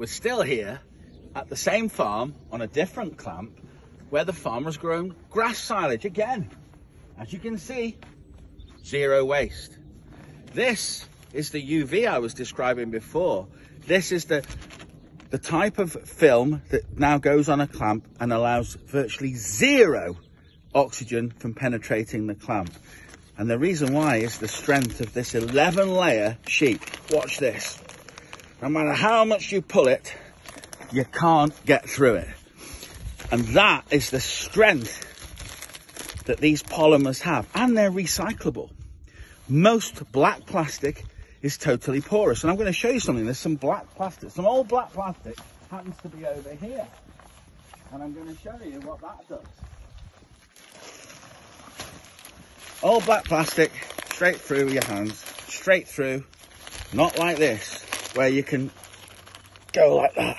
we're still here at the same farm on a different clamp where the farmer's grown grass silage again. As you can see, zero waste. This is the UV I was describing before. This is the, the type of film that now goes on a clamp and allows virtually zero oxygen from penetrating the clamp. And the reason why is the strength of this 11 layer sheet. Watch this. No matter how much you pull it, you can't get through it. And that is the strength that these polymers have. And they're recyclable. Most black plastic is totally porous. And I'm going to show you something. There's some black plastic, some old black plastic happens to be over here. And I'm going to show you what that does. Old black plastic, straight through your hands, straight through, not like this, where you can go like that,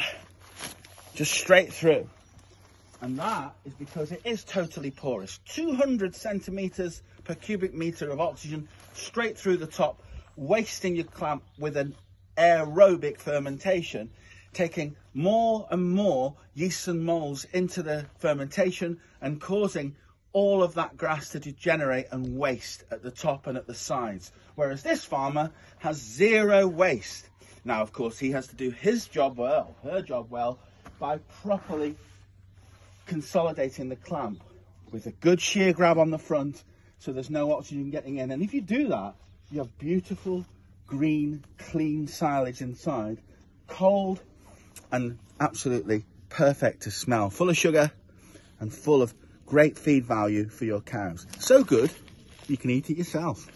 just straight through. And that is because it is totally porous. 200 centimeters per cubic meter of oxygen straight through the top, wasting your clamp with an aerobic fermentation, taking more and more yeasts and molds into the fermentation and causing all of that grass to degenerate and waste at the top and at the sides. Whereas this farmer has zero waste. Now, of course, he has to do his job well, her job well, by properly consolidating the clamp with a good shear grab on the front so there's no oxygen getting in. And if you do that, you have beautiful, green, clean silage inside, cold and absolutely perfect to smell, full of sugar and full of great feed value for your cows. So good, you can eat it yourself.